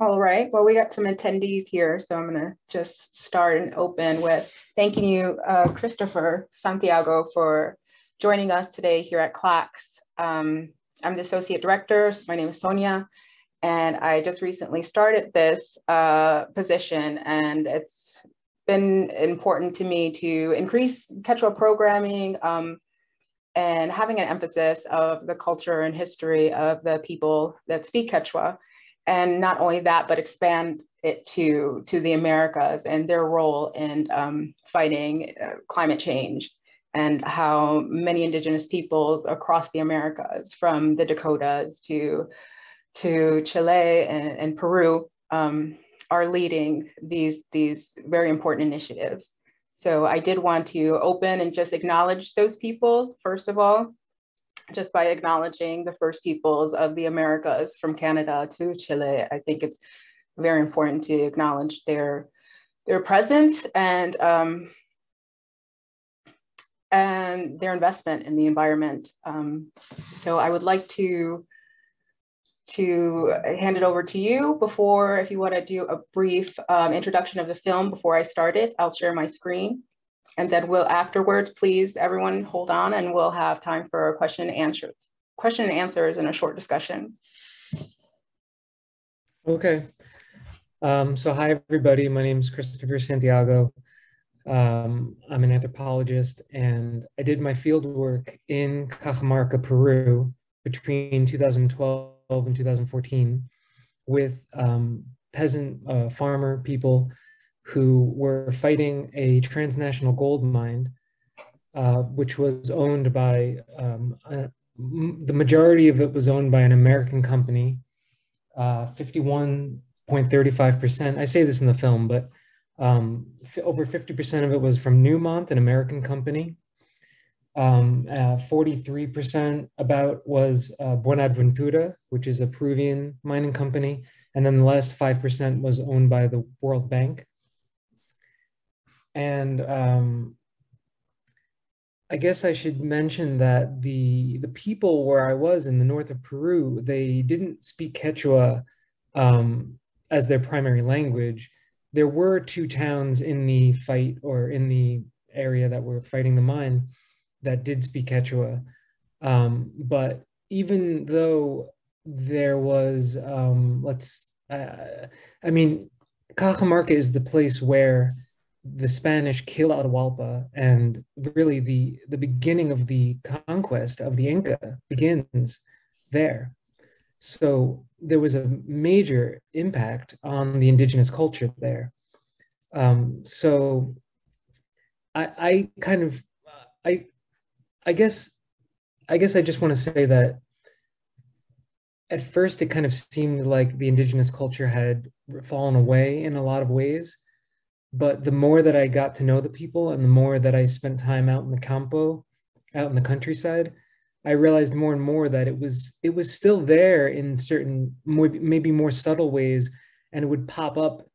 All right, well, we got some attendees here, so I'm gonna just start and open with thanking you, uh, Christopher Santiago, for joining us today here at CLACS. Um, I'm the Associate Director, my name is Sonia, and I just recently started this uh, position, and it's been important to me to increase Quechua programming um, and having an emphasis of the culture and history of the people that speak Quechua and not only that, but expand it to to the Americas and their role in um, fighting uh, climate change and how many indigenous peoples across the Americas, from the Dakotas to to Chile and, and Peru, um, are leading these these very important initiatives. So I did want to open and just acknowledge those peoples first of all, just by acknowledging the first peoples of the Americas from Canada to Chile. I think it's very important to acknowledge their their presence and um, and their investment in the environment. Um, so I would like to to hand it over to you before, if you want to do a brief um, introduction of the film before I start it, I'll share my screen. And then we'll afterwards, please everyone hold on and we'll have time for question and answers, question and answers and a short discussion. Okay. Um, so hi everybody, my name is Christopher Santiago. Um, I'm an anthropologist and I did my field work in Cajamarca, Peru between 2012 and 2014 with um, peasant uh, farmer people who were fighting a transnational gold mine, uh, which was owned by, um, uh, the majority of it was owned by an American company, 51.35%. Uh, I say this in the film, but um, over 50% of it was from Newmont, an American company. Um, 43% about was uh, Buenaventura, which is a Peruvian mining company. And then the last 5% was owned by the World Bank. And um, I guess I should mention that the the people where I was in the north of Peru, they didn't speak Quechua um, as their primary language. There were two towns in the fight or in the area that were fighting the mine that did speak Quechua. Um, but even though there was, um, let's, uh, I mean, Cajamarca is the place where the Spanish kill Atahualpa, and really the the beginning of the conquest of the Inca begins there. So there was a major impact on the indigenous culture there. Um, so I, I kind of I I guess I guess I just want to say that at first it kind of seemed like the indigenous culture had fallen away in a lot of ways but the more that I got to know the people and the more that I spent time out in the campo, out in the countryside, I realized more and more that it was it was still there in certain more, maybe more subtle ways, and it would pop up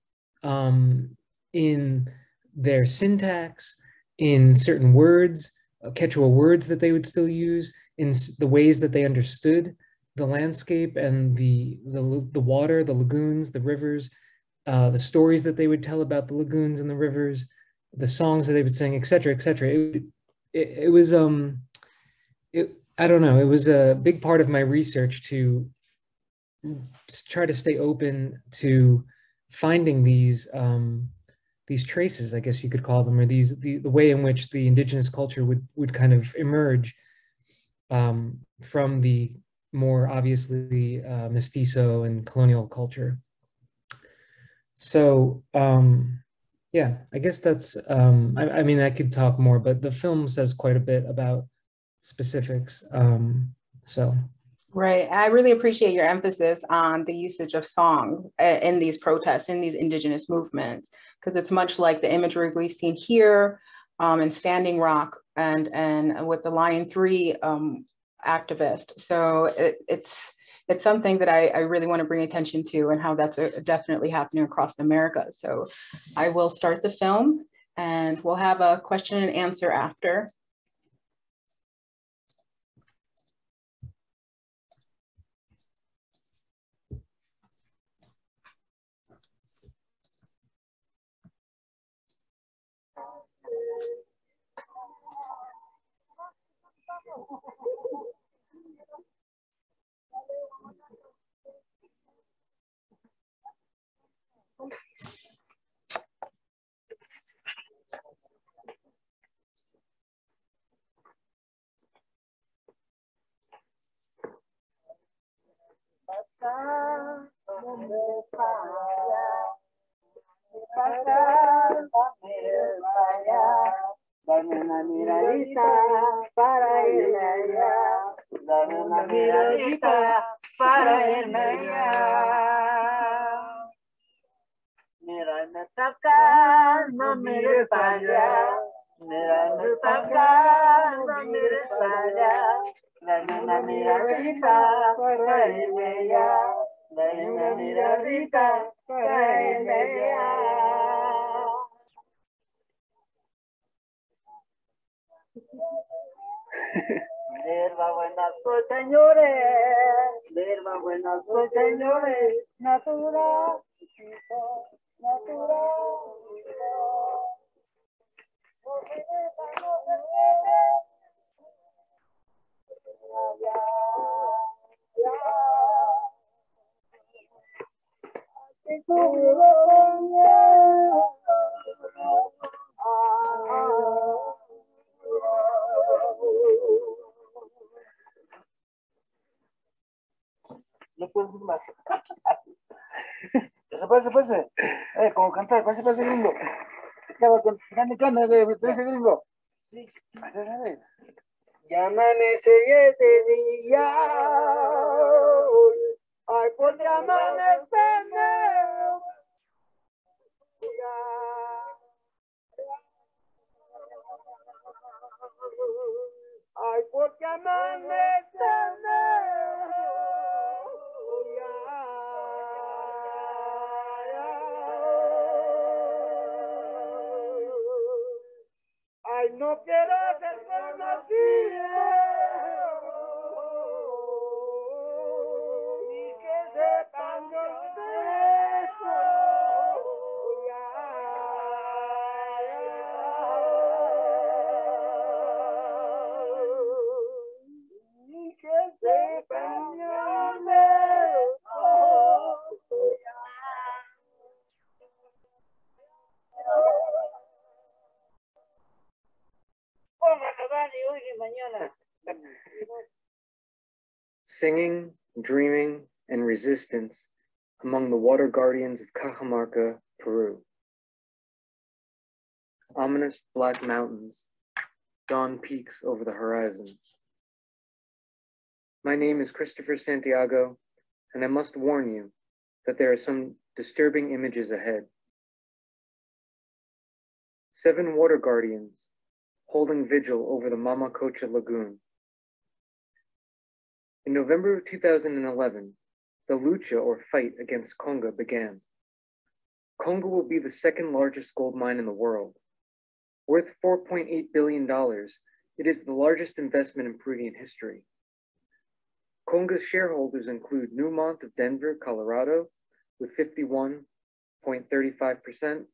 um, in their syntax, in certain words, uh, Quechua words that they would still use, in the ways that they understood the landscape and the the, the water, the lagoons, the rivers, uh, the stories that they would tell about the lagoons and the rivers, the songs that they would sing, etc., etc. It, it, it was um, it I don't know. It was a big part of my research to try to stay open to finding these um, these traces, I guess you could call them, or these the, the way in which the indigenous culture would would kind of emerge um, from the more obviously uh, mestizo and colonial culture so um, yeah, I guess that's, um, I, I, mean, I could talk more, but the film says quite a bit about specifics. Um, so. Right. I really appreciate your emphasis on the usage of song uh, in these protests, in these indigenous movements, because it's much like the imagery we've seen here um, in Standing Rock and, and with the Line 3 um, activist. So it, it's, it's something that I, I really want to bring attention to and how that's a, definitely happening across America. So I will start the film and we'll have a question and answer after. Para no meu palhar, está no meu palhar. Banana miradita para Irmeia, banana miradita para Irmeia. Mira me toca, no mire para allá, mira me toca, para allá. Nananirarita Parameya, Nananirarita Parameya. Nerva buenas pues señores, Nerva buenas pues señores, natura, natura. Porque no puedo más. se pase, pase. Eh, como cantar, pase, pase, gringo. Estaba con grande cana de ese gringo. Sí. Ya amanece este día. Ay, porque amanece. Ay, porque amanece. No quiero ser conocido. Y que sepan los besos. Dreaming, and resistance among the water guardians of Cajamarca, Peru. Ominous black mountains, dawn peaks over the horizon. My name is Christopher Santiago, and I must warn you that there are some disturbing images ahead. Seven water guardians holding vigil over the Mamacocha Lagoon. In November of 2011, the lucha or fight against Conga began. Conga will be the second largest gold mine in the world. Worth $4.8 billion, it is the largest investment in Peruvian history. Conga's shareholders include Newmont of Denver, Colorado, with 51.35%,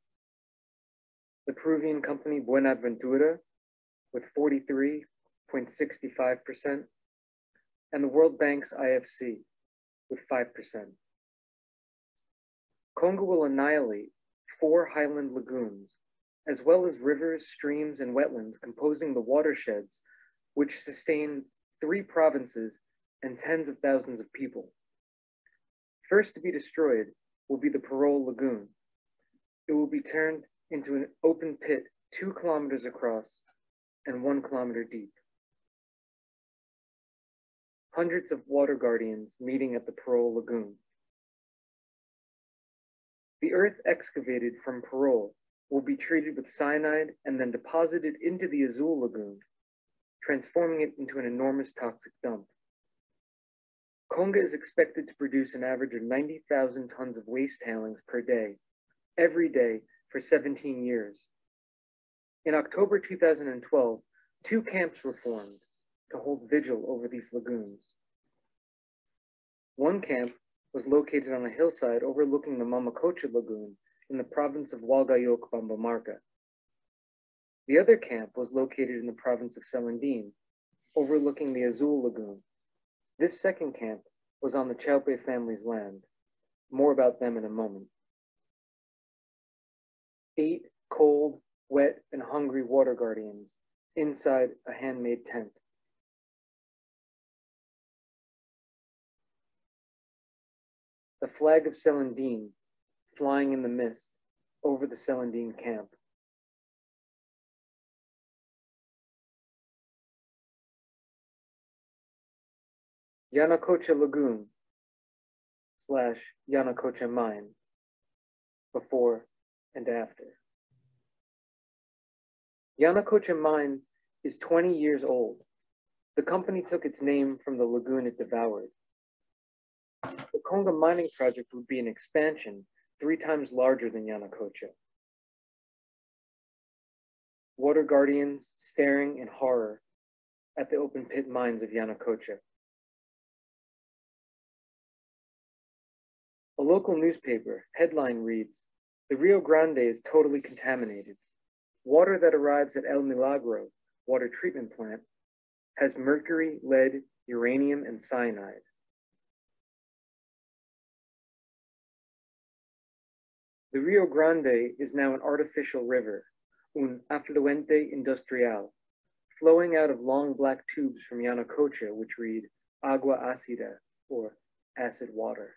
the Peruvian company Buenaventura, with 43.65%, and the World Bank's IFC, with 5%. Conga will annihilate four highland lagoons, as well as rivers, streams, and wetlands composing the watersheds which sustain three provinces and tens of thousands of people. First to be destroyed will be the Perol Lagoon. It will be turned into an open pit two kilometers across and one kilometer deep. Hundreds of water guardians meeting at the Perol Lagoon. The earth excavated from Perol will be treated with cyanide and then deposited into the Azul Lagoon, transforming it into an enormous toxic dump. Conga is expected to produce an average of 90,000 tons of waste tailings per day, every day for 17 years. In October 2012, two camps were formed to hold vigil over these lagoons. One camp was located on a hillside overlooking the Mamacocha Lagoon in the province of Hualgayoc, Bambamarca. The other camp was located in the province of Celendín, overlooking the Azul Lagoon. This second camp was on the Chaupe family's land. More about them in a moment. Eight cold, wet, and hungry water guardians inside a handmade tent. The flag of Celendín flying in the mist over the Celendín camp. Yanacocha Lagoon slash Yanacocha Mine before and after. Yanacocha Mine is 20 years old. The company took its name from the lagoon it devoured. The Conga mining project would be an expansion three times larger than Yanacocha. Water guardians staring in horror at the open pit mines of Yanacocha. A local newspaper headline reads, the Rio Grande is totally contaminated. Water that arrives at El Milagro water treatment plant has mercury, lead, uranium, and cyanide. The Rio Grande is now an artificial river, un afluente industrial, flowing out of long black tubes from Yanacocha, which read agua ácida, or acid water.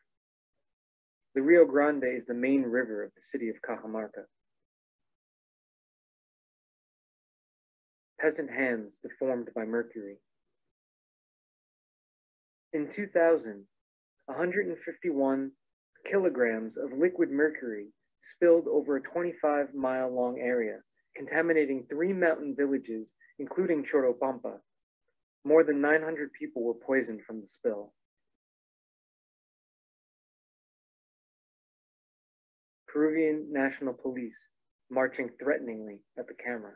The Rio Grande is the main river of the city of Cajamarca. Peasant hands deformed by mercury. In 2000, 151 kilograms of liquid mercury spilled over a 25 mile long area, contaminating three mountain villages, including Choropampa. More than 900 people were poisoned from the spill. Peruvian National Police marching threateningly at the camera.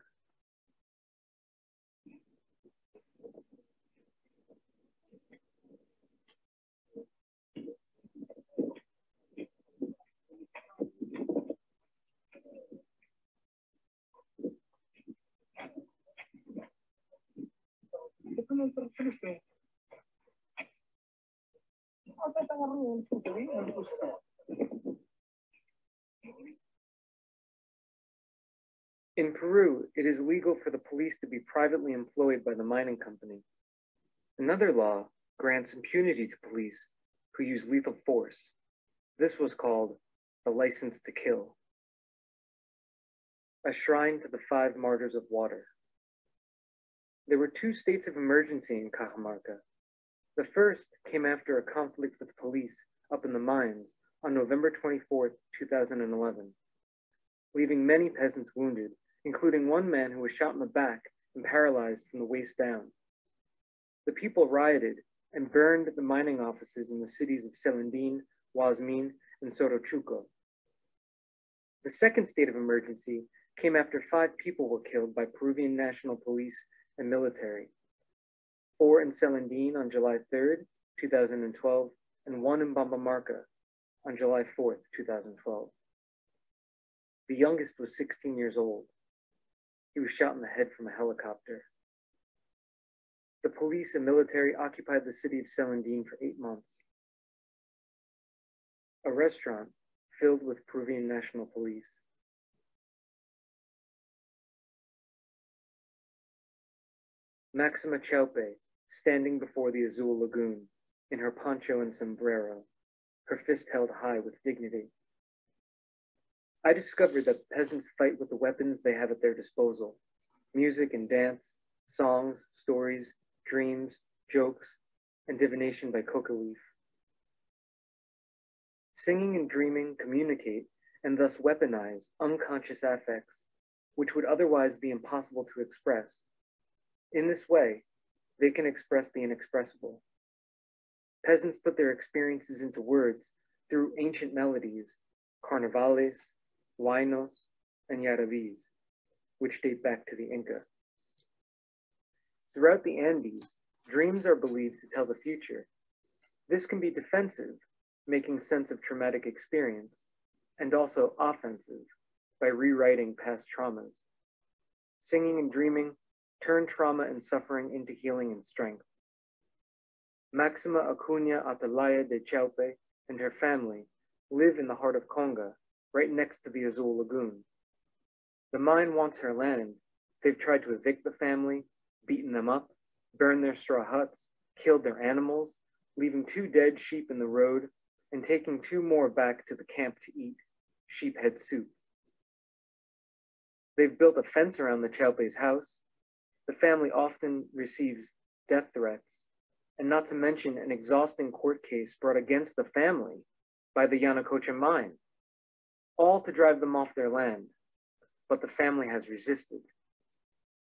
In Peru, it is legal for the police to be privately employed by the mining company. Another law grants impunity to police who use lethal force. This was called the license to kill. A shrine to the five martyrs of water. There were two states of emergency in Cajamarca. The first came after a conflict with police up in the mines on November 24, 2011, leaving many peasants wounded, including one man who was shot in the back and paralyzed from the waist down. The people rioted and burned the mining offices in the cities of Celendín, Huasmin, and Sorochuco. The second state of emergency came after five people were killed by Peruvian National Police and military. Four in Celendín on July 3rd, 2012, and one in Bambamarca on July 4th, 2012. The youngest was 16 years old. He was shot in the head from a helicopter. The police and military occupied the city of Celendín for eight months. A restaurant filled with Peruvian National Police Maxima Chaupe, standing before the Azul Lagoon, in her poncho and sombrero, her fist held high with dignity. I discovered that peasants fight with the weapons they have at their disposal music and dance, songs, stories, dreams, jokes, and divination by coca leaf. Singing and dreaming communicate and thus weaponize unconscious affects, which would otherwise be impossible to express in this way, they can express the inexpressible. Peasants put their experiences into words through ancient melodies, carnavales, huaynos, and yaravis, which date back to the Inca. Throughout the Andes, dreams are believed to tell the future. This can be defensive, making sense of traumatic experience, and also offensive by rewriting past traumas. Singing and dreaming turn trauma and suffering into healing and strength. Maxima Acuna Atalaya de Chaupe and her family live in the heart of Conga, right next to the Azul Lagoon. The mine wants her land. They've tried to evict the family, beaten them up, burned their straw huts, killed their animals, leaving two dead sheep in the road, and taking two more back to the camp to eat sheephead soup. They've built a fence around the Chaupe's house. The family often receives death threats, and not to mention an exhausting court case brought against the family by the Yanacocha mine, all to drive them off their land. But the family has resisted.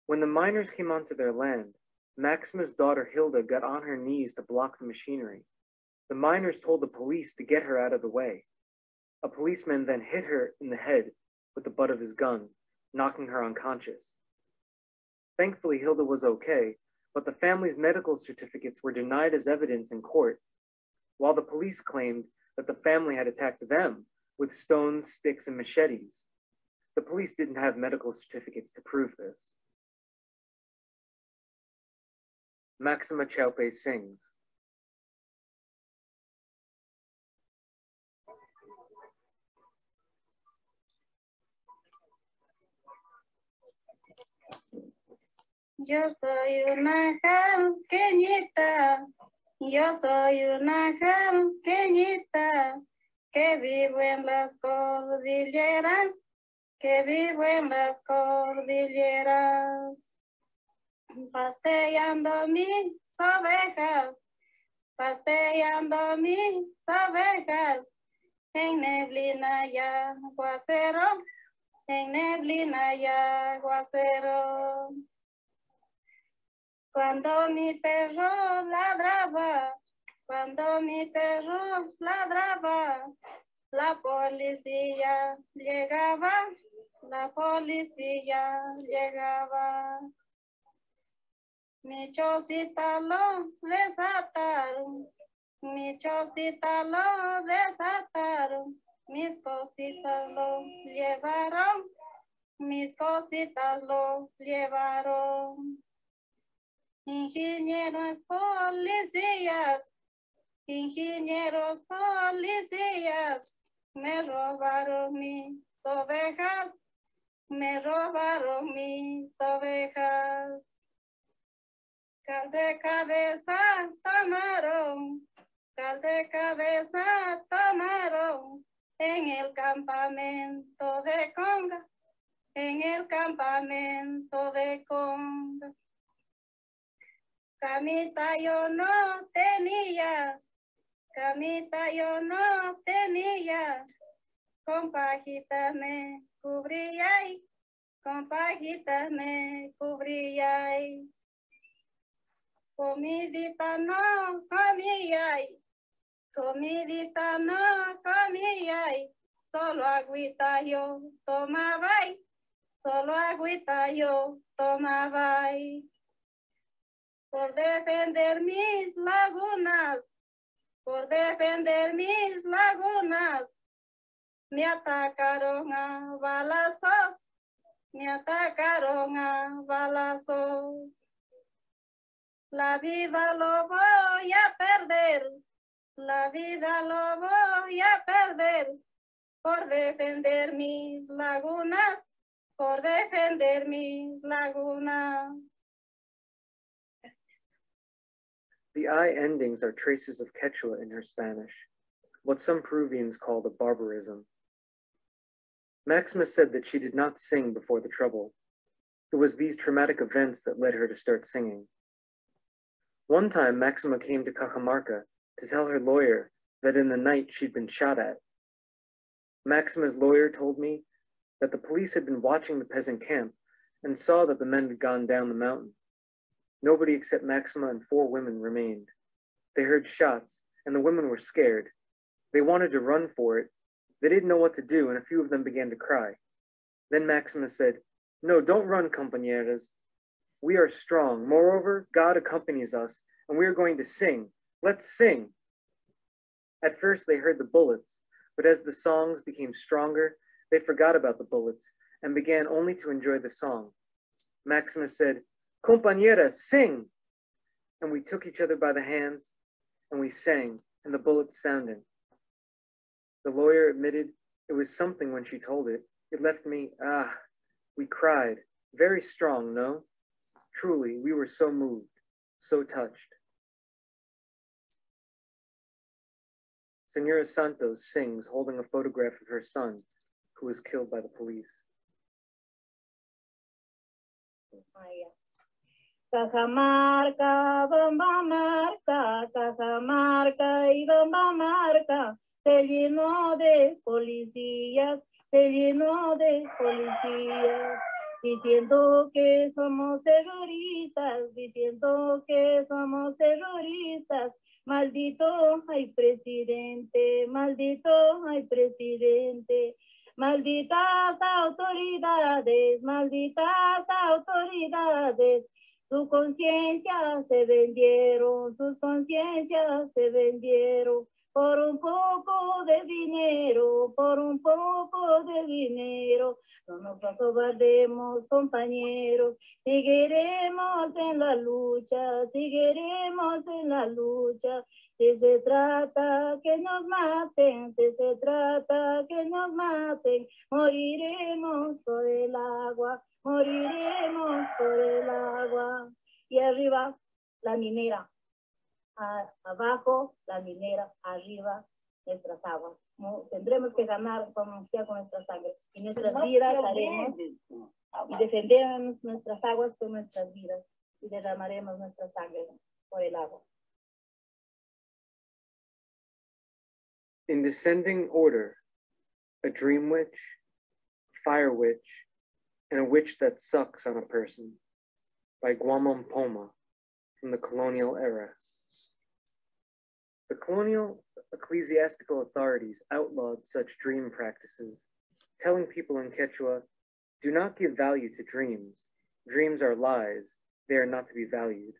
When the miners came onto their land, Maxima's daughter Hilda got on her knees to block the machinery. The miners told the police to get her out of the way. A policeman then hit her in the head with the butt of his gun, knocking her unconscious. Thankfully, Hilda was okay, but the family's medical certificates were denied as evidence in court, while the police claimed that the family had attacked them with stones, sticks, and machetes. The police didn't have medical certificates to prove this. Maxima Chaupe sings. Yo soy una pequeñita, yo soy una pequeñita que vivo en las cordilleras, que vivo en las cordilleras. Paseando mis ovejas, paseando mis ovejas, en neblina y aguacero, en neblina y aguacero. Cuando mi perro ladraba, cuando mi perro ladraba, la policía llegaba, la policía llegaba. Mi chocita lo desataron, mi chocita lo desataron, mis cositas lo llevaron, mis cositas lo llevaron. Ingenieros policías, ingenieros policías, me robaron mis ovejas, me robaron mis ovejas. Cal de cabeza tomaron, cal de cabeza tomaron. En el campamento de Conga, en el campamento de Conga. Camita yo no tenía, camita yo no tenía, con pajitas me cubría, con pajitas me cubría. Comidita no comía, comidita no comía, solo agüita yo tomaba, solo agüita yo tomaba. Por defender mis lagunas, por defender mis lagunas, me atacaron a balazos, me atacaron a balazos. La vida lo voy a perder, la vida lo voy a perder por defender mis lagunas, por defender mis lagunas. The I endings are traces of Quechua in her Spanish, what some Peruvians call the barbarism. Maxima said that she did not sing before the trouble. It was these traumatic events that led her to start singing. One time, Maxima came to Cajamarca to tell her lawyer that in the night she'd been shot at. Maxima's lawyer told me that the police had been watching the peasant camp and saw that the men had gone down the mountain. Nobody except Maxima and four women remained. They heard shots, and the women were scared. They wanted to run for it. They didn't know what to do, and a few of them began to cry. Then Maxima said, No, don't run, compañeras. We are strong. Moreover, God accompanies us, and we are going to sing. Let's sing. At first, they heard the bullets, but as the songs became stronger, they forgot about the bullets and began only to enjoy the song. Maxima said, Compañera, sing! And we took each other by the hands and we sang, and the bullets sounded. The lawyer admitted it was something when she told it. It left me, ah, we cried. Very strong, no? Truly, we were so moved, so touched. Senora Santos sings holding a photograph of her son who was killed by the police. Cajamarca, bomba marca, Cajamarca y bomba marca, se llenó de policías, se llenó de policías, diciendo que somos terroristas, diciendo que somos terroristas, Maldito hay presidente, maldito hay presidente, malditas autoridades, malditas autoridades. Su conciencia se vendieron, sus conciencias se vendieron por un poco de dinero, por un poco de dinero. No nos acobardemos, compañeros, seguiremos en la lucha, seguiremos en la lucha. Si se trata que nos maten, si se trata que nos maten, moriremos por el agua, moriremos por el agua. Y arriba, la minera abajo la minera, arriba nuestras aguas. Tendremos que ganar como sea con nuestra sangre. Y nuestras vidas haremos y defenderemos nuestras aguas con nuestras vidas y derramaremos nuestra sangre por el agua. In descending order, a dream witch, fire witch, and a witch that sucks on a person by Guaman Poma from the colonial era. The colonial ecclesiastical authorities outlawed such dream practices, telling people in Quechua, do not give value to dreams. Dreams are lies. They are not to be valued.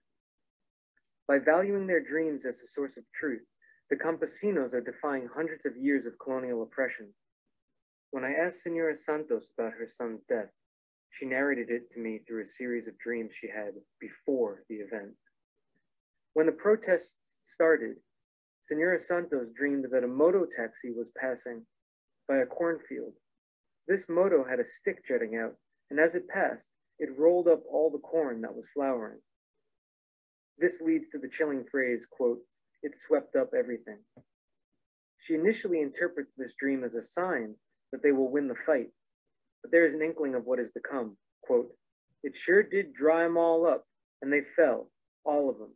By valuing their dreams as a source of truth, the campesinos are defying hundreds of years of colonial oppression. When I asked Senora Santos about her son's death, she narrated it to me through a series of dreams she had before the event. When the protests started, Senora Santos dreamed that a moto taxi was passing by a cornfield. This moto had a stick jutting out, and as it passed, it rolled up all the corn that was flowering. This leads to the chilling phrase, quote, it swept up everything. She initially interprets this dream as a sign that they will win the fight, but there is an inkling of what is to come, quote, it sure did dry them all up, and they fell, all of them.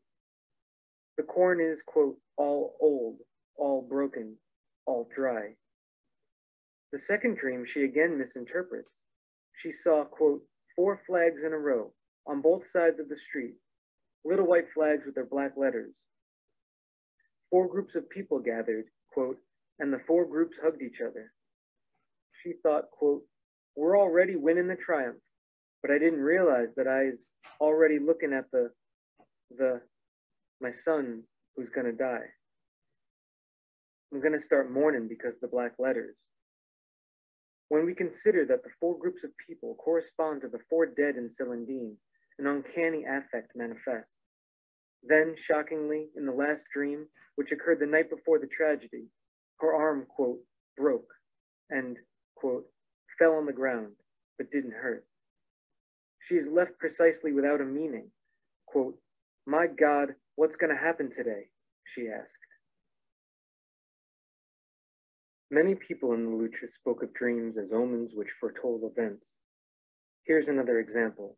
The corn is, quote, all old, all broken, all dry. The second dream she again misinterprets. She saw, quote, four flags in a row on both sides of the street, little white flags with their black letters. Four groups of people gathered, quote, and the four groups hugged each other. She thought, quote, we're already winning the triumph, but I didn't realize that I was already looking at the, the, my son who's to die. I'm to start mourning because the black letters. When we consider that the four groups of people correspond to the four dead in Celendín, an uncanny affect manifests. Then, shockingly, in the last dream, which occurred the night before the tragedy, her arm, quote, broke and, quote, fell on the ground, but didn't hurt. She is left precisely without a meaning. Quote, My God, what's going to happen today? She asked. Many people in the Lucha spoke of dreams as omens which foretold events. Here's another example.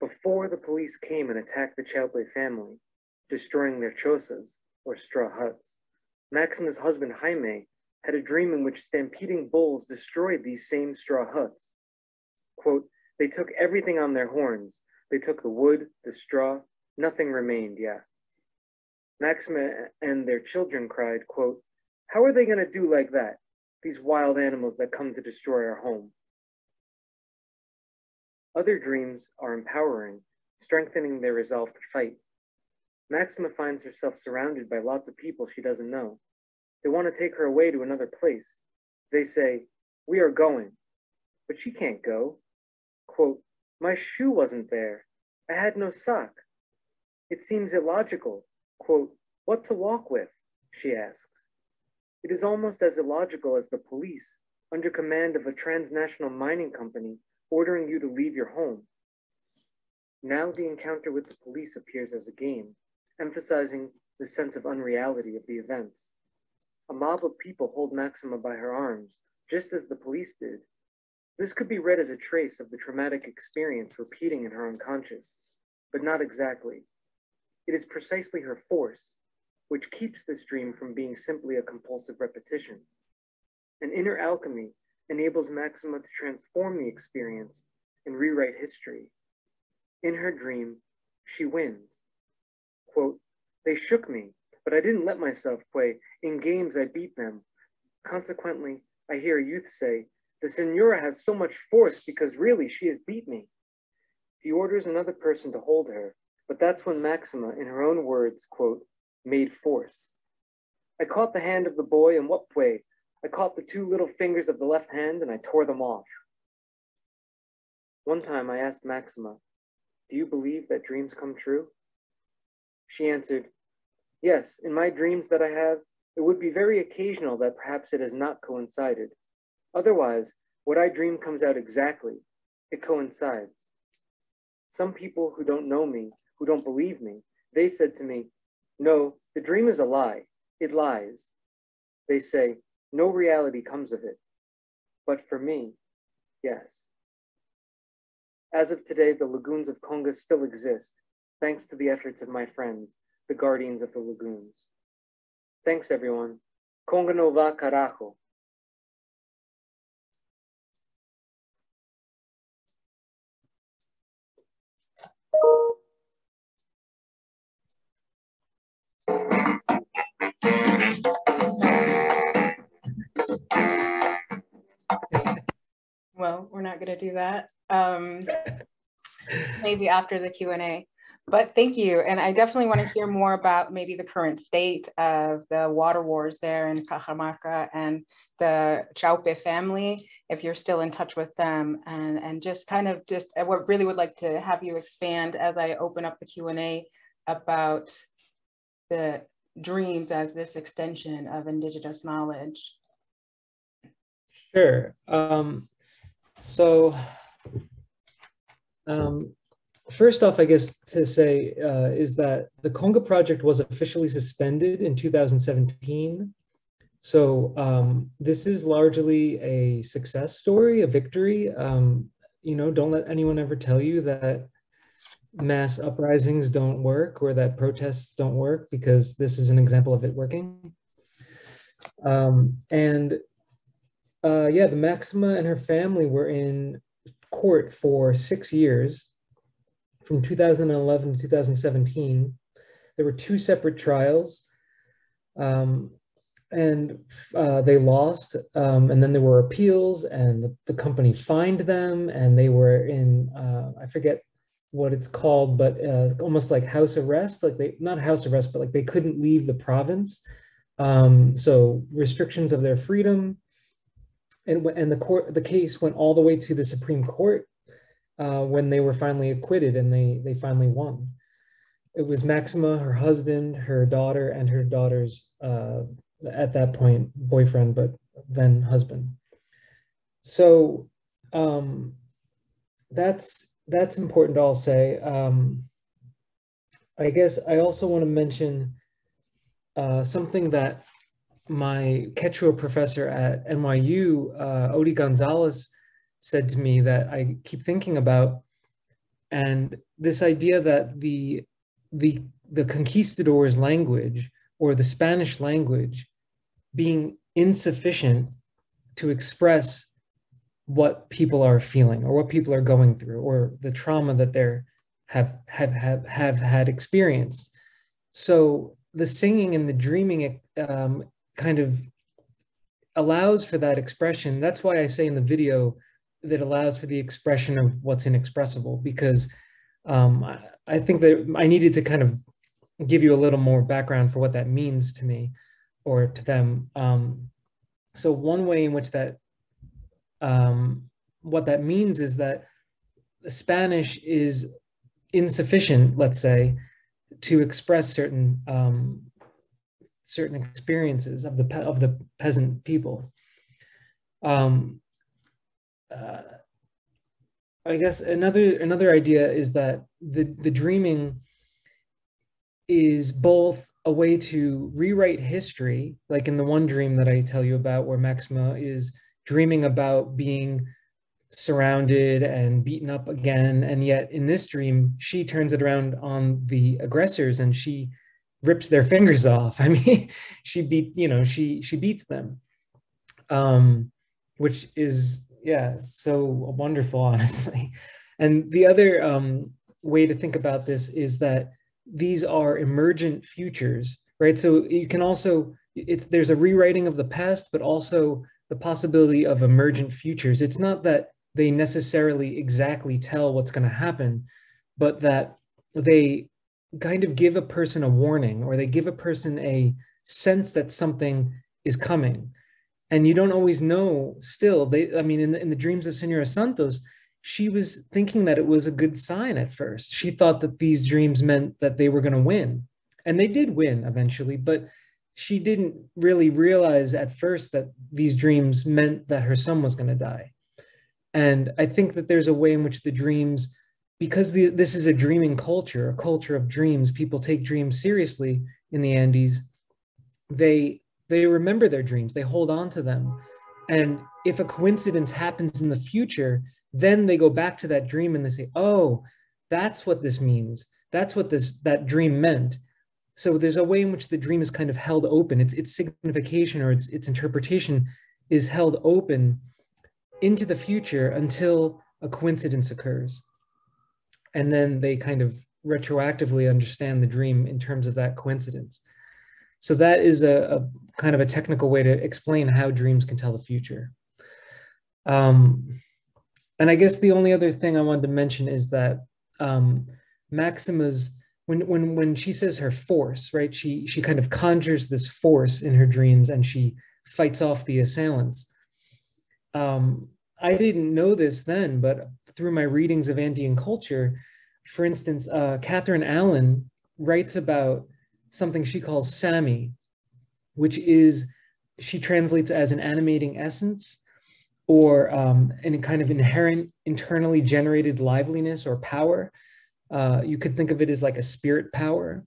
Before the police came and attacked the Chaupe family, destroying their chozas, or straw huts, Maxima's husband Jaime had a dream in which stampeding bulls destroyed these same straw huts. Quote, they took everything on their horns. They took the wood, the straw, nothing remained, yeah. Maxima and their children cried, quote, how are they going to do like that? These wild animals that come to destroy our home. Other dreams are empowering, strengthening their resolve to fight. Maxima finds herself surrounded by lots of people she doesn't know. They want to take her away to another place. They say, We are going. But she can't go. Quote, My shoe wasn't there. I had no sock. It seems illogical. Quote, what to walk with? She asks. It is almost as illogical as the police, under command of a transnational mining company, ordering you to leave your home. Now the encounter with the police appears as a game, emphasizing the sense of unreality of the events. A mob of people hold Maxima by her arms, just as the police did. This could be read as a trace of the traumatic experience repeating in her unconscious, but not exactly. It is precisely her force, which keeps this dream from being simply a compulsive repetition. An inner alchemy enables Maxima to transform the experience and rewrite history. In her dream, she wins. Quote, they shook me, but I didn't let myself play. In games, I beat them. Consequently, I hear a youth say, the senora has so much force because really she has beat me. He orders another person to hold her, but that's when Maxima, in her own words, quote, made force. I caught the hand of the boy, and what way? I caught the two little fingers of the left hand and I tore them off. One time I asked Maxima, Do you believe that dreams come true? She answered, Yes, in my dreams that I have, it would be very occasional that perhaps it has not coincided. Otherwise, what I dream comes out exactly. It coincides. Some people who don't know me, who don't believe me, they said to me, No, the dream is a lie. It lies. They say, No reality comes of it. But for me, yes. As of today, the lagoons of Conga still exist, thanks to the efforts of my friends, the guardians of the lagoons. Thanks, everyone. Conga no va carajo. Well, we're not going to do that. Um, maybe after the Q&A. But thank you. And I definitely want to hear more about maybe the current state of the water wars there in Cajamarca and the Chaupe family, if you're still in touch with them. And, and just kind of just, I would really would like to have you expand as I open up the Q&A about the dreams as this extension of indigenous knowledge. Sure. Um, so um, first off, I guess to say uh, is that the Conga project was officially suspended in 2017. So um, this is largely a success story, a victory. Um, you know, don't let anyone ever tell you that mass uprisings don't work or that protests don't work because this is an example of it working. Um, and uh, yeah, the Maxima and her family were in court for six years, from 2011 to 2017. There were two separate trials, um, and uh, they lost. Um, and then there were appeals, and the, the, company fined them, and they were in uh, I forget what it's called, but uh, almost like house arrest. Like they not house arrest, but like they couldn't leave the province. Um, so restrictions of their freedom and, and the court the case went all the way to the Supreme Court uh, when they were finally acquitted and they they finally won. It was Maxima, her husband, her daughter, and her daughter's uh, at that point boyfriend, but then husband. So um, that's that's important. I'll say. Um, I guess I also want to mention uh, something that my Quechua professor at NYU, uh, Odi Gonzales, said to me that I keep thinking about, and this idea that the the the conquistadors' language or the Spanish language being insufficient to express what people are feeling or what people are going through or the trauma that they're have have have, have had experienced. So the singing and the dreaming um, kind of allows for that expression. That's why I say in the video that allows for the expression of what's inexpressible, because um, I, I, think that I needed to kind of give you a little more background for what that means to me or to them. Um, so one way in which that, um, what that means is that Spanish is insufficient, let's say, to express certain um, certain experiences of the pe- of the peasant people. Um, uh, I guess another another idea is that the the dreaming is both a way to rewrite history, like in the one dream that I tell you about, where Maxima is dreaming about being surrounded and beaten up again. And yet in this dream, she turns it around on the aggressors and she rips their fingers off. I mean, she beat, you know, she she beats them. Um, which is yeah, so wonderful, honestly. And the other um, way to think about this is that these are emergent futures, right? So you can also it's there's a rewriting of the past, but also the possibility of emergent futures. It's not that they necessarily exactly tell what's going to happen, but that they kind of give a person a warning or they give a person a sense that something is coming. And you don't always know still. They, I mean, in the, in the dreams of Senora Santos, she was thinking that it was a good sign at first. She thought that these dreams meant that they were going to win. And they did win eventually, but she didn't really realize at first that these dreams meant that her son was going to die. And I think that there's a way in which the dreams, because the, this is a dreaming culture, a culture of dreams, people take dreams seriously in the Andes. They they remember their dreams, they hold on to them. And if a coincidence happens in the future, then they go back to that dream and they say, "Oh, that's what this means. That's what this that dream meant." So there's a way in which the dream is kind of held open. Its its signification or its its interpretation is held open into the future until a coincidence occurs. And then they kind of retroactively understand the dream in terms of that coincidence. So that is a, a kind of a technical way to explain how dreams can tell the future. Um, and I guess the only other thing I wanted to mention is that um, Maxima's when when when she says her force, right? She she kind of conjures this force in her dreams and she fights off the assailants. Um, I didn't know this then, but through my readings of Andean culture, for instance, uh, Catherine Allen writes about something she calls Sami, which is she translates as an animating essence or um, an kind of inherent internally generated liveliness or power uh, you could think of it as like a spirit power.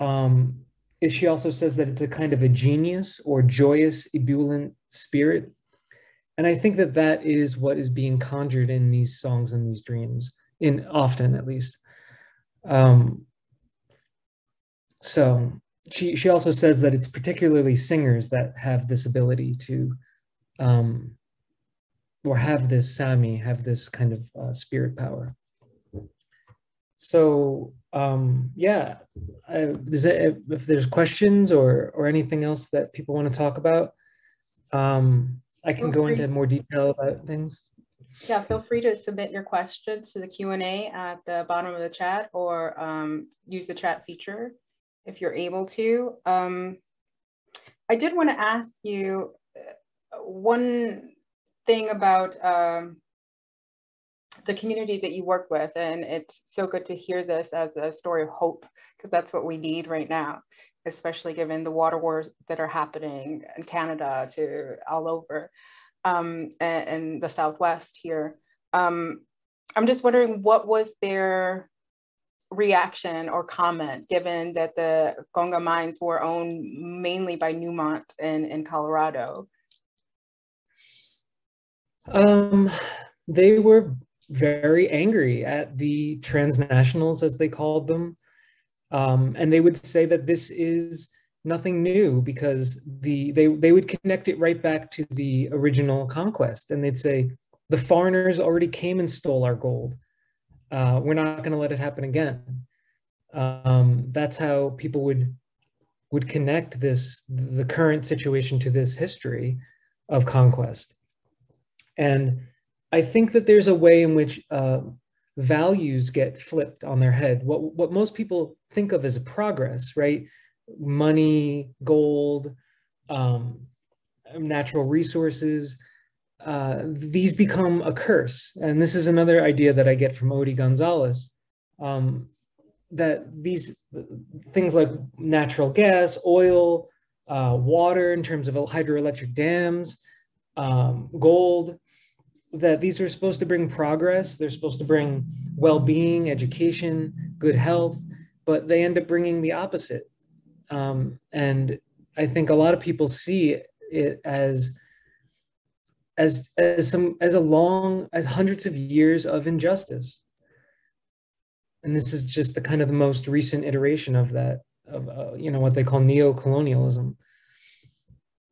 Um, she also says that it's a kind of a genius or joyous, ebullient spirit. And I think that that is what is being conjured in these songs and these dreams, in often at least. Um, so she she also says that it's particularly singers that have this ability to, um, or have this sami, have this kind of uh, spirit power so um, yeah, I, it, if there's questions or or anything else that people want to talk about, um, I can go into more detail about things. Yeah, feel free to submit your questions to the Q&A at the bottom of the chat or um, use the chat feature if you're able to. Um, I did want to ask you uh, one thing about um, the community that you work with. And it's so good to hear this as a story of hope, because that's what we need right now, especially given the water wars that are happening in Canada to all over um, and, and, the Southwest here. Um, I'm just wondering what was their reaction or comment given that the Conga mines were owned mainly by Newmont in, in Colorado? Um, they were very angry at the transnationals, as they called them. Um, and they would say that this is nothing new because the they, they would connect it right back to the original conquest. And they'd say, the foreigners already came and stole our gold. Uh, we're not going to let it happen again. Um, that's how people would would connect this the current situation to this history of conquest. And I think that there's a way in which uh, values get flipped on their head. What, what most people think of as progress, right? Money, gold, um, natural resources, uh, these become a curse. And this is another idea that I get from Odi Gonzales, um, that these things like natural gas, oil, uh, water in terms of hydroelectric dams, um, gold, that these are supposed to bring progress. They're supposed to bring well-being, education, good health, but they end up bringing the opposite. Um, and I think a lot of people see it as as as some as a long as hundreds of years of injustice and this is just the kind of the most recent iteration of that of uh, you know what they call neo-colonialism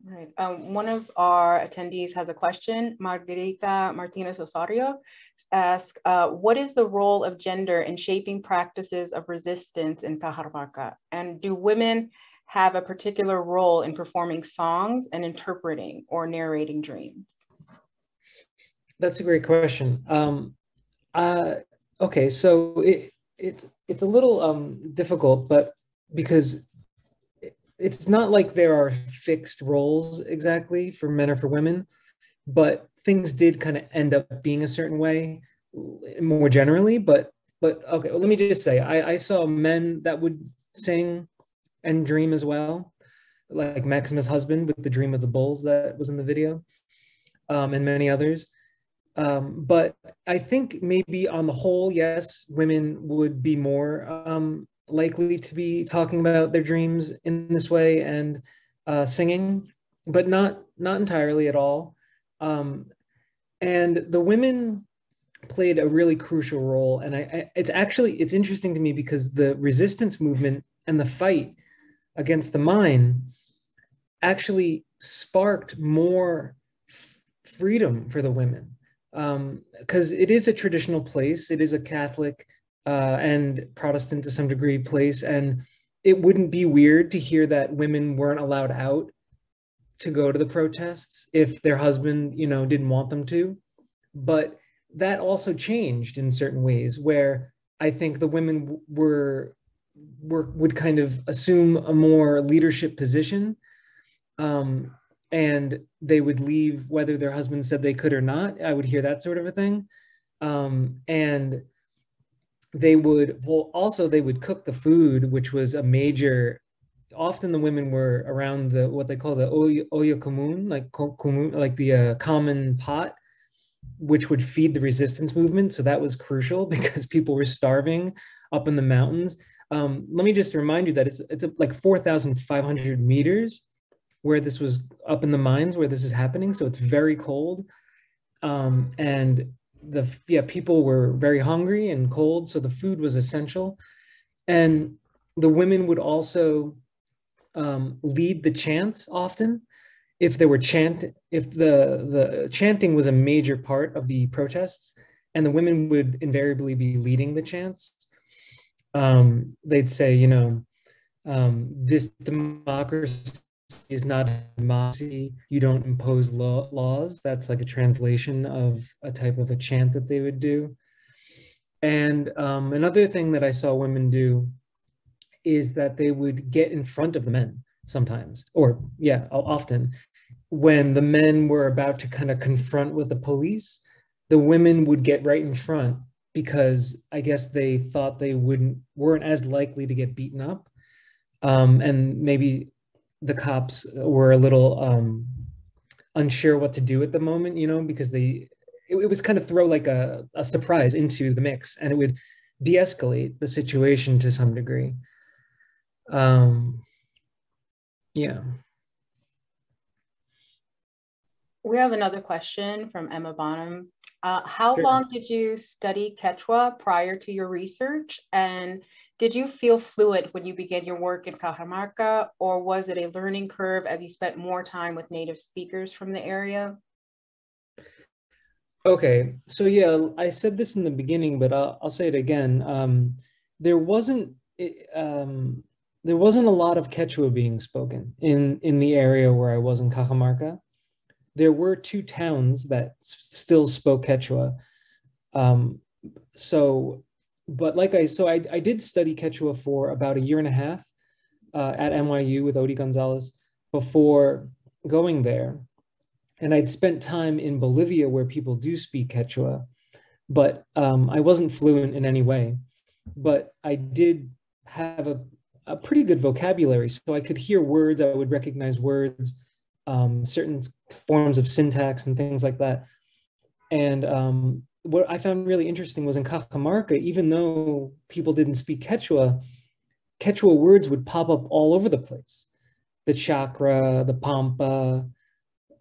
right. Um, one of our attendees has a question. Margarita martinez osorio asks uh, what is the role of gender in shaping practices of resistance in cajamarca and do women have a particular role in performing songs and interpreting or narrating dreams? That's a great question. Um, uh, okay so it, it's it's a little um, difficult, but because it's not like there are fixed roles exactly for men or for women, but things did kind of end up being a certain way more generally. But but okay, well, let me just say I, I saw men that would sing and dream as well, like Maxima's husband with the Dream of the Bulls that was in the video, um, and many others. Um, but I think maybe on the whole, yes, women would be more um, likely to be talking about their dreams in this way and uh, singing, but not not entirely at all. Um, and the women played a really crucial role. And I, I, it's actually it's interesting to me because the resistance movement and the fight against the mine actually sparked more freedom for the women because um, it is a traditional place. It is a Catholic uh, and Protestant to some degree place, and it wouldn't be weird to hear that women weren't allowed out to go to the protests if their husband, you know, didn't want them to. But that also changed in certain ways, where I think the women were were would kind of assume a more leadership position. Um, and they would leave whether their husband said they could or not. I would hear that sort of a thing. Um, and they would, well, also they would cook the food, which was a major, often the women were around the, what they call the olla común, like, común, like the uh, common pot, which would feed the resistance movement. So that was crucial because people were starving up in the mountains. Um, let me just remind you that it's, it's like 4,500 meters where this was up in the mines where this is happening. So it's very cold. Um, and the yeah, people were very hungry and cold. So the food was essential. And the women would also um, lead the chants often. If there were chant, if the the chanting was a major part of the protests, and the women would invariably be leading the chants, um, they'd say, you know, um, this democracy is not democracy. You don't impose law, laws. That's like a translation of a type of a chant that they would do. And um, another thing that I saw women do is that they would get in front of the men sometimes, or yeah, often, when the men were about to kind of confront with the police, the women would get right in front because I guess they thought they wouldn't weren't as likely to get beaten up. Um, and maybe the cops were a little um, unsure what to do at the moment, you know, because they it, it was kind of throw like a, a surprise into the mix, and it would de-escalate the situation to some degree. Um, yeah. We have another question from Emma Bonham. Uh, how Sure. long did you study Quechua prior to your research? And did you feel fluent when you began your work in Cajamarca, or was it a learning curve as you spent more time with native speakers from the area? Okay, so yeah, I said this in the beginning, but I'll, I'll say it again. Um, there wasn't um, there wasn't a lot of Quechua being spoken in in the area where I was in Cajamarca. There were two towns that still spoke Quechua. Um, so but like I, so I, I did study Quechua for about a year and a half uh, at NYU with Odi Gonzales before going there. And I'd spent time in Bolivia where people do speak Quechua, but um, I wasn't fluent in any way. but I did have a, a pretty good vocabulary. So I could hear words, I would recognize words, um, certain forms of syntax and things like that. And um, what I found really interesting was in Cajamarca, even though people didn't speak Quechua, Quechua words would pop up all over the place. The chakra, the pampa,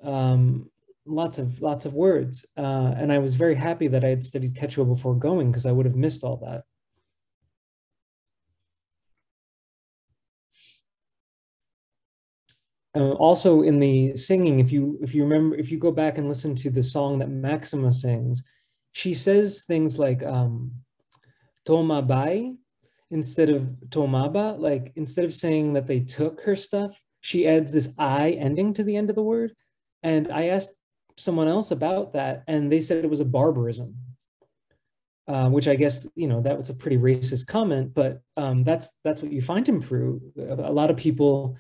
um, lots of lots of words. Uh, and I was very happy that I had studied Quechua before going because I would have missed all that. Uh, also in the singing, if you if you remember, if you go back and listen to the song that Maxima sings, she says things like um, "toma bai" instead of "tomaba." Like instead of saying that they took her stuff, she adds this "i" ending to the end of the word. And I asked someone else about that, and they said it was a barbarism. Uh, which I guess you know that was a pretty racist comment, but um, that's that's what you find in Peru. A lot of people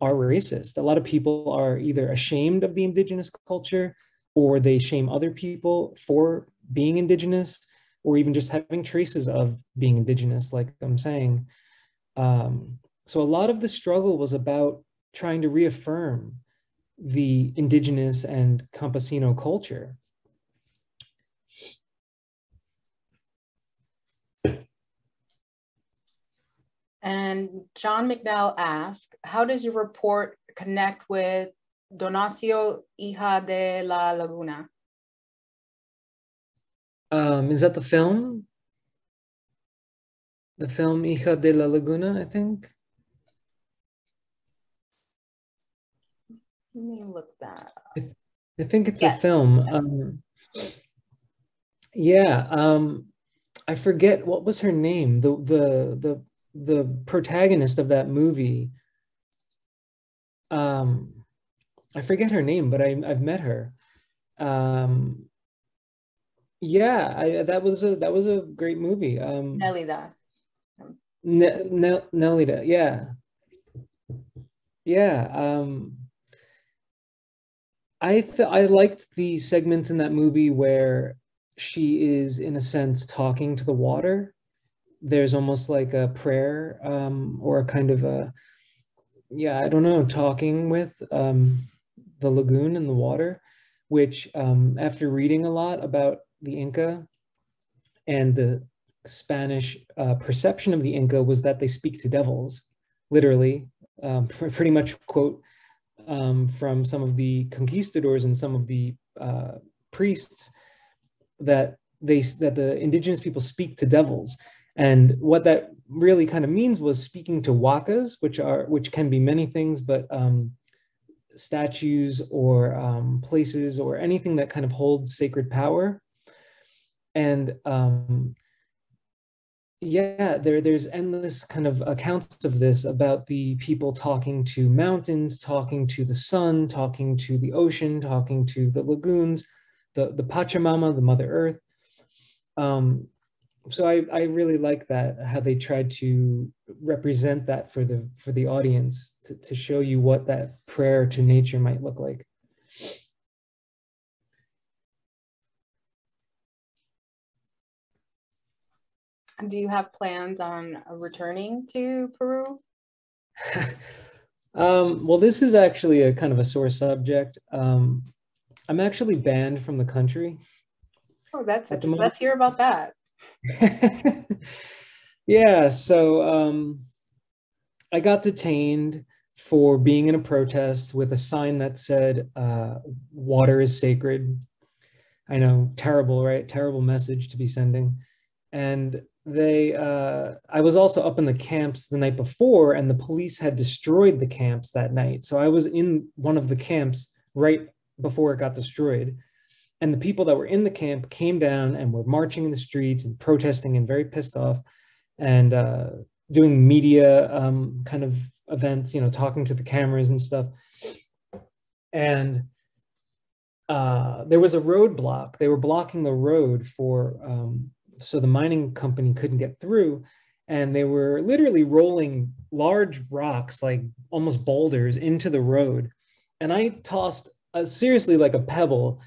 are racist. A lot of people are either ashamed of the indigenous culture or they shame other people for being indigenous or even just having traces of being indigenous, like I'm saying. Um, so a lot of the struggle was about trying to reaffirm the indigenous and campesino culture. And John McDowell asked, how does your report connect with Donacio Hija de la Laguna? Um, is that the film? The film Hija de la Laguna, I think. Let me look that up. I think it's yes. a film. Um, yeah, um, I forget what was her name. The the the the protagonist of that movie um i forget her name but I, i've met her um yeah I, that was a that was a great movie um nelida. Ne, ne, nelida yeah. Yeah um i th- i liked the segments in that movie where she is in a sense talking to the water. There's almost like a prayer um, or a kind of a, yeah, I don't know, talking with um, the lagoon and the water, which um, after reading a lot about the Inca and the Spanish uh, perception of the Inca was that they speak to devils, literally, um, pr pretty much quote um, from some of the conquistadors and some of the uh, priests that they that the indigenous people speak to devils and what that really kind of means was speaking to wakas, which are which can be many things, but um, statues or um, places or anything that kind of holds sacred power. And um, yeah, there, there's endless kind of accounts of this about the people talking to mountains, talking to the sun, talking to the ocean, talking to the lagoons, the, the Pachamama, the Mother Earth. Um, so I, I really like that how they tried to represent that for the for the audience to, to show you what that prayer to nature might look like do you have plans on returning to peru um, well this is actually a kind of a sore subject um, i'm actually banned from the country oh that's let's hear about that yeah, so um, I got detained for being in a protest with a sign that said, uh, water is sacred. I know, terrible, right? Terrible message to be sending. And they, uh, I was also up in the camps the night before, and the police had destroyed the camps that night. So I was in one of the camps right before it got destroyed. And the people that were in the camp came down and were marching in the streets and protesting and very pissed off and uh, doing media um, kind of events, you know, talking to the cameras and stuff. And uh, there was a roadblock. They were blocking the road for, um, so the mining company couldn't get through. And they were literally rolling large rocks, like almost boulders, into the road. And I tossed a, seriously like a pebble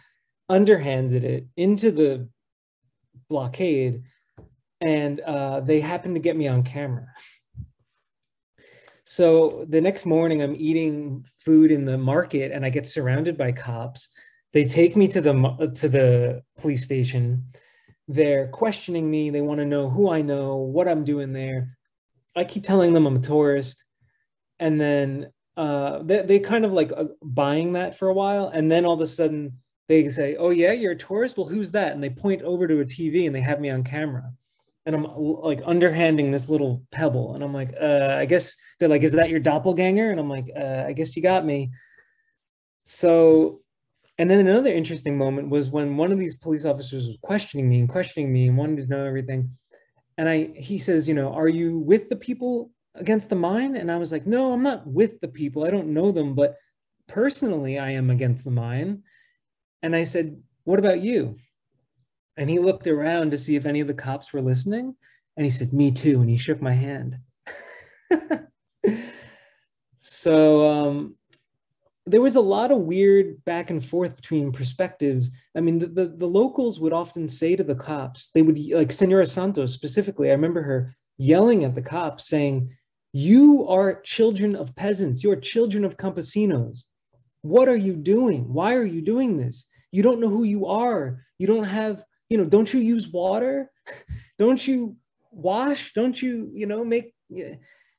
underhanded it into the blockade and uh, they happened to get me on camera. So the next morning, I'm eating food in the market, and I get surrounded by cops. They take me to the to the police station. They're questioning me. They want to know who I know, what I'm doing there. I keep telling them I'm a tourist, and then uh, they they kind of like uh, buying that for a while, and then all of a sudden they say, "Oh yeah, you're a tourist. Well, who's that?" And they point over to a TV and they have me on camera, and I'm like underhanding this little pebble, and I'm like, uh, "I guess they're like, is that your doppelganger?" And I'm like, uh, "I guess you got me." So, and then another interesting moment was when one of these police officers was questioning me and questioning me and wanted to know everything, and I he says, "You know, are you with the people against the mine?" And I was like, "No, I'm not with the people. I don't know them, but." Personally, I am against the mine and I said, What about you? And he looked around to see if any of the cops were listening. And he said, Me too. And he shook my hand. so um, there was a lot of weird back and forth between perspectives. I mean, the, the, the, locals would often say to the cops, they would, like Senora Santos specifically, I remember her yelling at the cops saying, You are children of peasants, you're children of campesinos. What are you doing? Why are you doing this? You don't know who you are. You don't have, you know, don't you use water? don't you wash? Don't you, you know, make,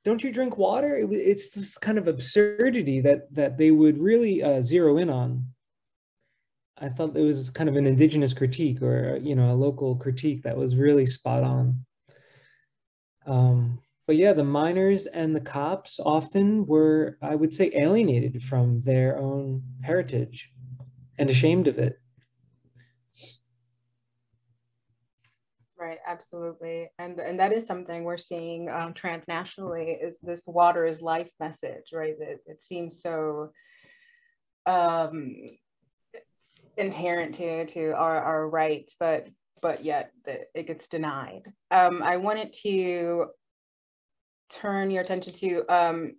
don't you drink water? It, it's this kind of absurdity that that they would really uh, zero in on. I thought it was kind of an indigenous critique or, you know, a local critique that was really spot on. Um, but yeah, the miners and the cops often were, I would say, alienated from their own heritage and ashamed of it. Right, absolutely, and and that is something we're seeing um, transnationally. Is this water is life message, right? It, it seems so um, inherent to to our our rights, but but yet it gets denied. Um, I wanted to turn your attention to um,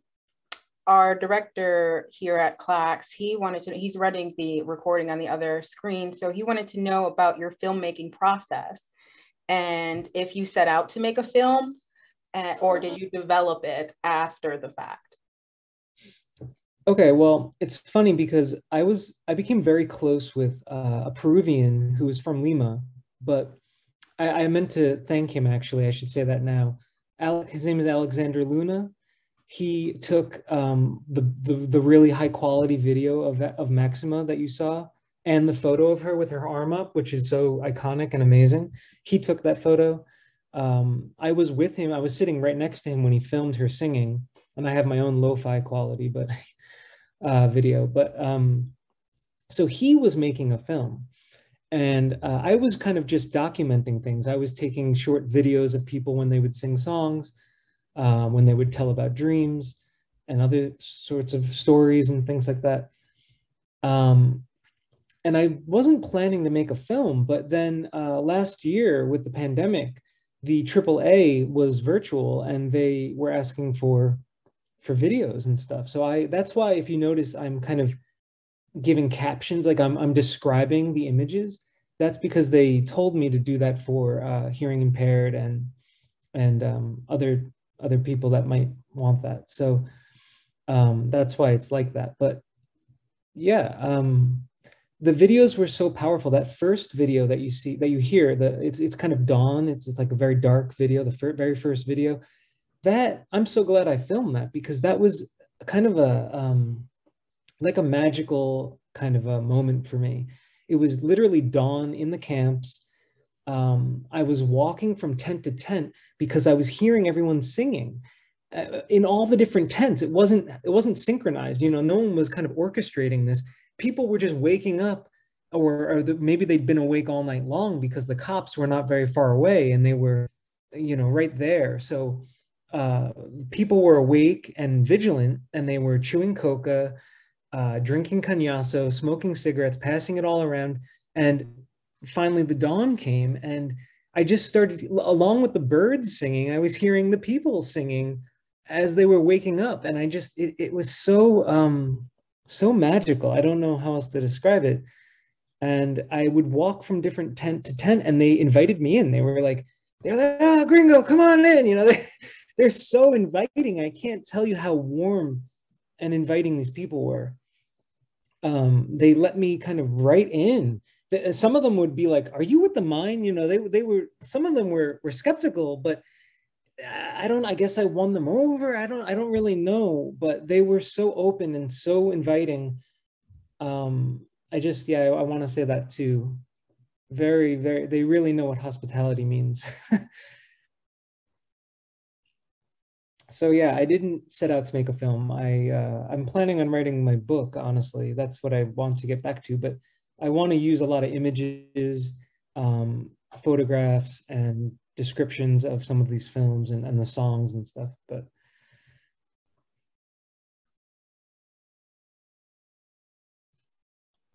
our director here at CLACS. He wanted to, he's running the recording on the other screen. So he wanted to know about your filmmaking process and if you set out to make a film uh, or did you develop it after the fact? Okay, well, it's funny because I was I became very close with uh, a Peruvian who was from Lima, but I, I meant to thank him actually. I should say that now Alec, his name is Alexander Luna. He took um, the, the, the really high quality video of of Maxima that you saw, and the photo of her with her arm up, which is so iconic and amazing. He took that photo. Um, I was with him. I was sitting right next to him when he filmed her singing, and I have my own lo-fi quality, but uh, video. But um, so he was making a film, and uh, I was kind of just documenting things. I was taking short videos of people when they would sing songs, uh, when they would tell about dreams and other sorts of stories and things like that. Um, and I wasn't planning to make a film, but then uh, last year with the pandemic, the AAA was virtual and they were asking for for videos and stuff. So I that's why if you notice, I'm kind of giving captions, like I'm, I'm describing the images, that's because they told me to do that for uh, hearing impaired and and um, other other people that might want that. So um, that's why it's like that. But yeah, um, the videos were so powerful. That first video that you see, that you hear, the it's it's kind of dawn. It's it's like a very dark video. The fir very first video, that I'm so glad I filmed that because that was kind of a um, like a magical kind of a moment for me. It was literally dawn in the camps. Um, I was walking from tent to tent because I was hearing everyone singing uh, in all the different tents. It wasn't it wasn't synchronized. You know, no one was kind of orchestrating this. People were just waking up, or, or the, maybe they'd been awake all night long because the cops were not very far away and they were, you know, right there. So uh, people were awake and vigilant, and they were chewing coca uh, drinking cañazo, smoking cigarettes, passing it all around. And finally, the dawn came, and I just started, along with the birds singing, I was hearing the people singing as they were waking up. And I just, it, it was so, um, so magical. I don't know how else to describe it. And I would walk from different tent to tent, and they invited me in. They were like, they're like, oh, gringo, come on in. You know, they, they're so inviting. I can't tell you how warm and inviting these people were. Um, they let me kind of right in. Some of them would be like, "Are you with the mine?" You know, they they were. Some of them were were skeptical, but I don't. I guess I won them over. I don't. I don't really know, but they were so open and so inviting. Um, I just yeah, I, I want to say that too. Very very. They really know what hospitality means. so yeah, I didn't set out to make a film. I uh, I'm planning on writing my book. Honestly, that's what I want to get back to. But I want to use a lot of images, um, photographs, and descriptions of some of these films and, and the songs and stuff. But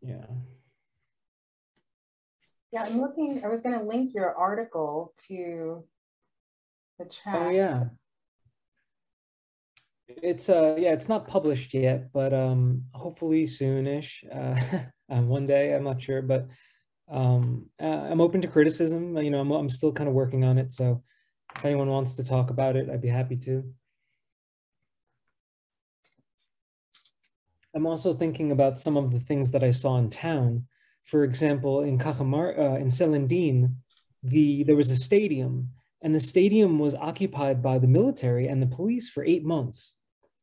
yeah. Yeah, I'm looking. I was going to link your article to the chat. Oh yeah it's uh yeah it's not published yet but um hopefully soonish uh, uh one day i'm not sure but um uh, i'm open to criticism you know I'm, I'm still kind of working on it so if anyone wants to talk about it i'd be happy to. I'm also thinking about some of the things that i saw in town. For example in Cajamarca, uh, in Celendín, the there was a stadium and the stadium was occupied by the military and the police for eight months.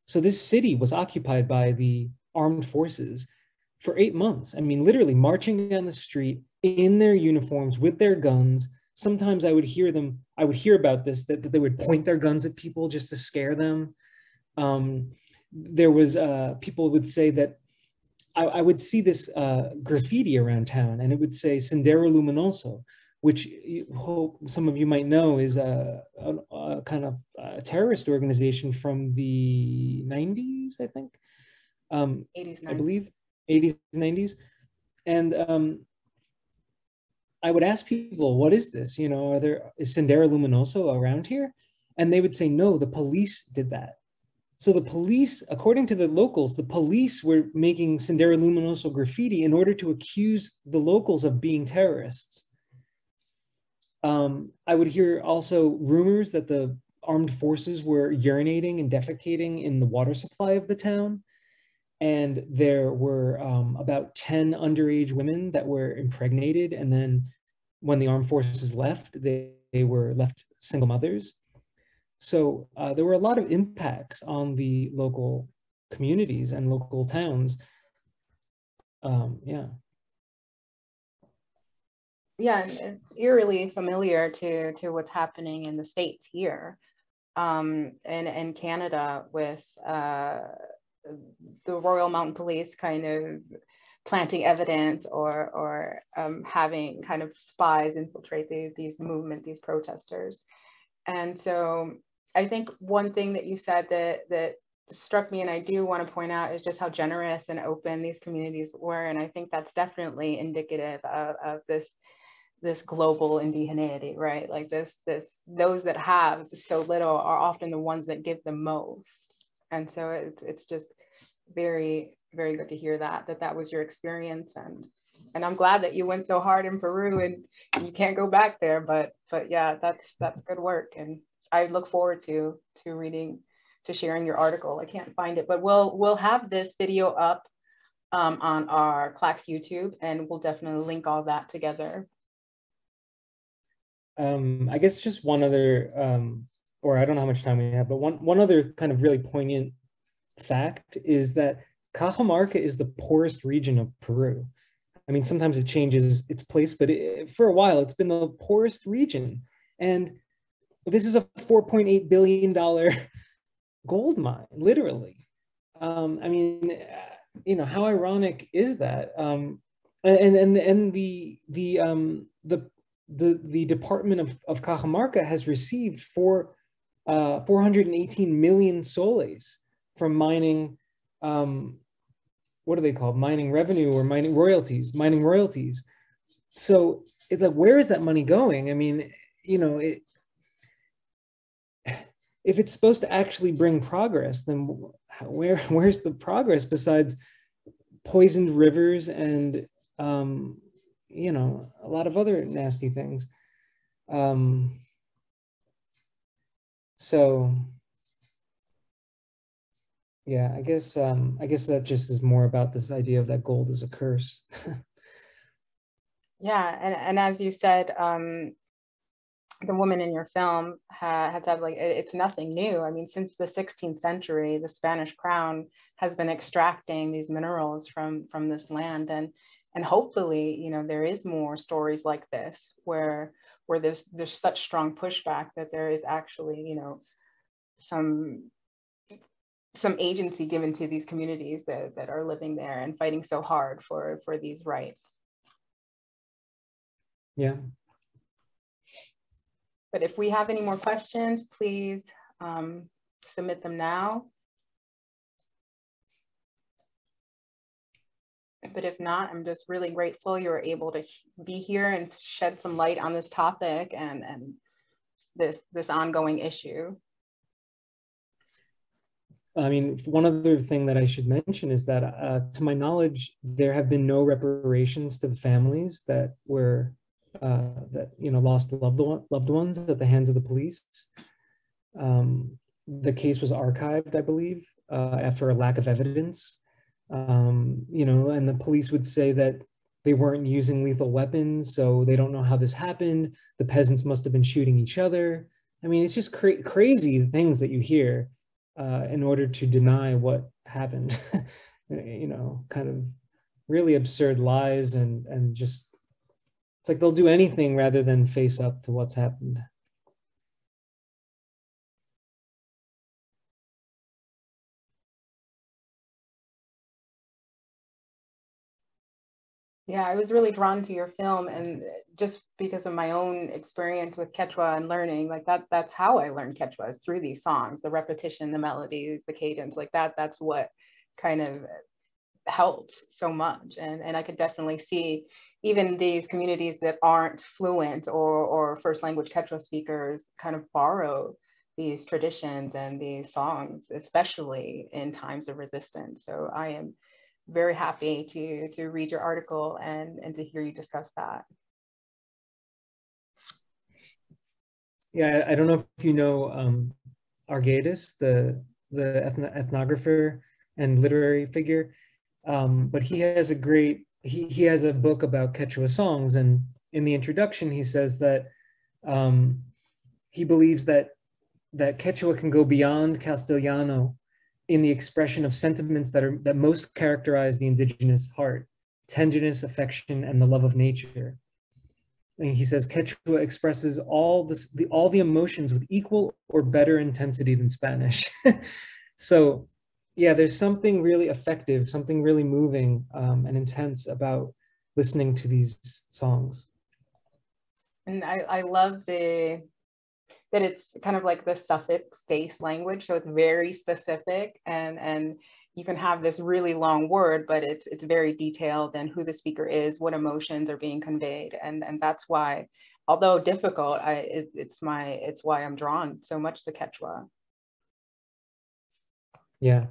So this city was occupied by the armed forces for eight months. I mean, literally marching down the street in their uniforms with their guns. Sometimes I would hear them, I would hear about this, that, that they would point their guns at people just to scare them. Um, there was, uh, people would say that I, I would see this uh, graffiti around town and it would say Sendero Luminoso, which hope some of you might know is a, a, a kind of a terrorist organization from the 90s, I think. Um, 80s, 90s. I believe, 80s, 90s. And um, I would ask people, what is this? You know, are there, is Sendero Luminoso around here? And they would say, no, the police did that. So the police, according to the locals, the police were making Sendero Luminoso graffiti in order to accuse the locals of being terrorists. Um, I would hear also rumors that the armed forces were urinating and defecating in the water supply of the town. And there were um, about 10 underage women that were impregnated. And then when the armed forces left, they, they were left single mothers. So uh, there were a lot of impacts on the local communities and local towns. Um, yeah yeah, it's eerily familiar to to what's happening in the states here, um, and and Canada with uh, the Royal Mountain Police kind of planting evidence or or um, having kind of spies infiltrate the, these movement, these protesters, and so I think one thing that you said that that struck me and I do want to point out is just how generous and open these communities were. And I think that's definitely indicative of, of this this global indigeneity, right? Like this, this, those that have so little are often the ones that give the most. And so it's, it's just very, very good to hear that, that that was your experience. And, and I'm glad that you went so hard in Peru and you can't go back there, but, but yeah, that's, that's good work. And I look forward to, to reading, to sharing your article. I can't find it, but we'll, we'll have this video up um, on our CLACS YouTube, and we'll definitely link all that together um, I guess just one other, um, or I don't know how much time we have, but one, one other kind of really poignant fact is that Cajamarca is the poorest region of Peru. I mean, sometimes it changes its place, but it, for a while it's been the poorest region. And this is a $4.8 billion gold mine, literally. Um, I mean, you know, how ironic is that? Um, and and and the the um, the the, the Department of, of Cajamarca has received for uh, 418 million soles from mining, um, what are they called? Mining revenue or mining royalties, mining royalties. So it's like, where is that money going? I mean, you know, it, if it's supposed to actually bring progress, then where where's the progress besides poisoned rivers and um, you know, a lot of other nasty things. Um, so yeah, I guess um, I guess that just is more about this idea of that gold is a curse. yeah, and and as you said, um, the woman in your film ha- had like it, it's nothing new. I mean, since the 16th century, the Spanish crown has been extracting these minerals from from this land, and and hopefully, you know, there is more stories like this where where there's there's such strong pushback that there is actually, you know, some some agency given to these communities that, that are living there and fighting so hard for for these rights. Yeah. But if we have any more questions please um, submit them now. But if not i'm just really grateful you were able to be here and shed some light on this topic and and this this ongoing issue I mean, one other thing that I should mention is that, uh, to my knowledge, there have been no reparations to the families that were uh, that you know lost loved one, loved ones at the hands of the police. Um, the case was archived, I believe, uh, after a lack of evidence. Um, you know, and the police would say that they weren't using lethal weapons, so they don't know how this happened. The peasants must have been shooting each other. I mean, it's just cra- crazy things that you hear uh, in order to deny what happened. you know, kind of really absurd lies and and just it's like they'll do anything rather than face up to what's happened. Yeah, I was really drawn to your film and uh, just because of my own experience with Quechua and learning, like that, that's how I learned Quechua is through these songs, the repetition, the melodies, the cadence, like that, that's what kind of helped so much. And, and I could definitely see even these communities that aren't fluent or, or first language Quechua speakers kind of borrow these traditions and these songs, especially in times of resistance. So I am very happy to to read your article and and to hear you discuss that. Yeah, I don't know if you know um, Arguedas, the the ethno ethnographer and literary figure, um, but he has a great he he has a book about Quechua songs, and in the introduction he says that um, he believes that that Quechua can go beyond Castellano in the expression of sentiments that are that most characterize the indigenous heart tenderness affection and the love of nature. And he says quechua expresses all this the all the emotions with equal or better intensity than spanish. So yeah there's something really effective something really moving um, and intense about listening to these songs. And i i love the that it's kind of like the suffix-based language, so it's very specific, and and you can have this really long word, but it's it's very detailed and who the speaker is, what emotions are being conveyed, and and that's why, although difficult, I it, it's my it's why I'm drawn so much to Quechua. Yeah.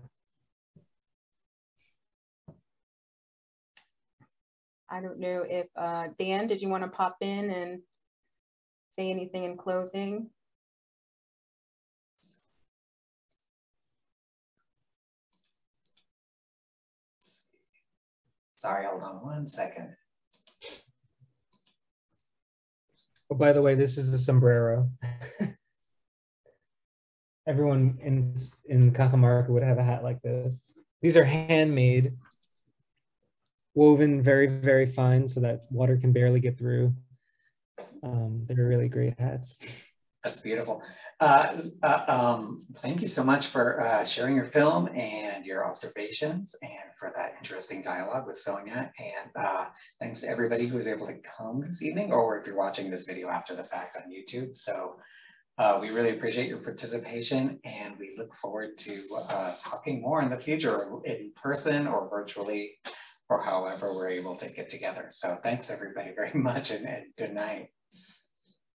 I don't know if uh, Dan, did you want to pop in and say anything in closing? Sorry, hold on one second. Oh, by the way, this is a sombrero. Everyone in in Cajamarca would have a hat like this. These are handmade, woven very, very fine so that water can barely get through. Um, they're really great hats. That's beautiful. Uh, uh, um, thank you so much for uh, sharing your film and your observations and for that interesting dialogue with Sonia. And uh, thanks to everybody who was able to come this evening or if you're watching this video after the fact on YouTube. So uh, we really appreciate your participation and we look forward to uh, talking more in the future in person or virtually or however we're able to get together. So thanks everybody very much and, and good night.